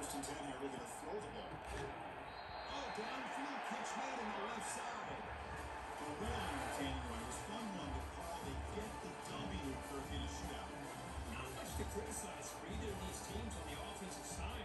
first and 10 here. Montana are going to throw the ball. Oh, downfield catch made on the left side. The a win on Montana, it was fun one to call. They get the W for in a shootout. Not much to criticize for either of these teams on the offensive side.